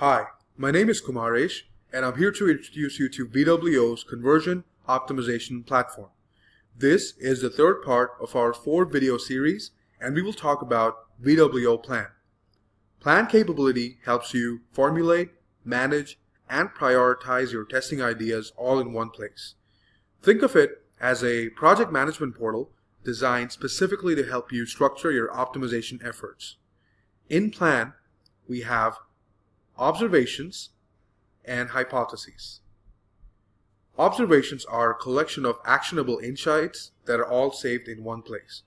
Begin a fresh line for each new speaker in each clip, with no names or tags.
Hi, my name is Kumaresh and I'm here to introduce you to VWO's conversion optimization platform. This is the third part of our four video series and we will talk about VWO Plan. Plan capability helps you formulate, manage, and prioritize your testing ideas all in one place. Think of it as a project management portal designed specifically to help you structure your optimization efforts. In Plan, we have observations and hypotheses. Observations are a collection of actionable insights that are all saved in one place.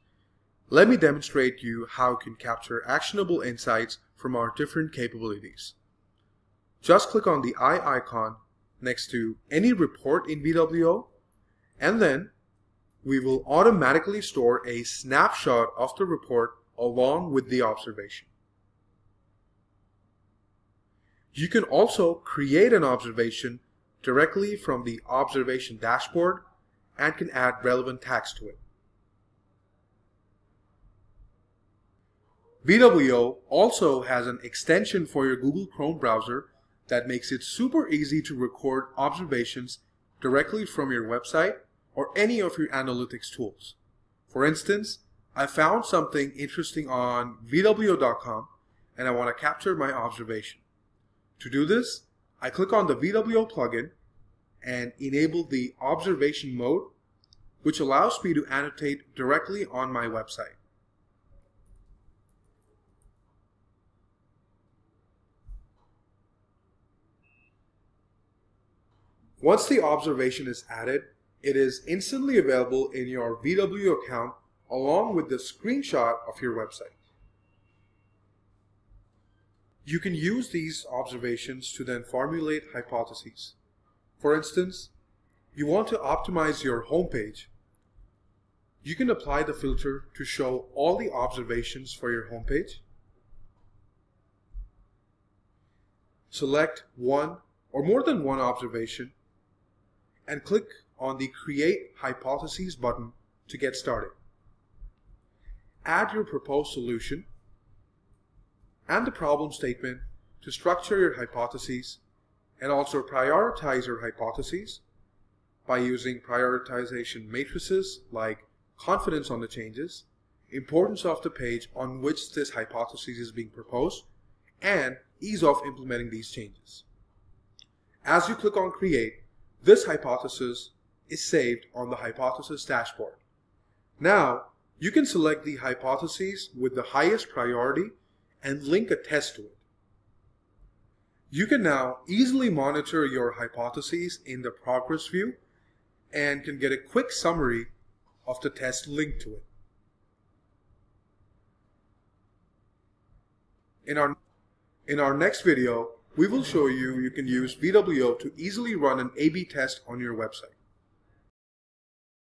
Let me demonstrate you how you can capture actionable insights from our different capabilities. Just click on the eye icon next to any report in VWO and then we will automatically store a snapshot of the report along with the observation. You can also create an observation directly from the observation dashboard and can add relevant tags to it. VWO also has an extension for your Google Chrome browser that makes it super easy to record observations directly from your website or any of your analytics tools. For instance, I found something interesting on VWO.com and I want to capture my observation. To do this, I click on the VWO plugin and enable the observation mode, which allows me to annotate directly on my website. Once the observation is added, it is instantly available in your VWO account along with the screenshot of your website. You can use these observations to then formulate hypotheses. For instance, you want to optimize your homepage. You can apply the filter to show all the observations for your homepage. Select one or more than one observation and click on the Create Hypotheses button to get started. Add your proposed solution and the problem statement to structure your hypotheses and also prioritize your hypotheses by using prioritization matrices like confidence on the changes, importance of the page on which this hypothesis is being proposed, and ease of implementing these changes. As you click on create, this hypothesis is saved on the hypothesis dashboard. Now, you can select the hypotheses with the highest priority and link a test to it. You can now easily monitor your hypotheses in the progress view and can get a quick summary of the test linked to it. In our, in our next video, we will show you you can use VWO to easily run an A-B test on your website.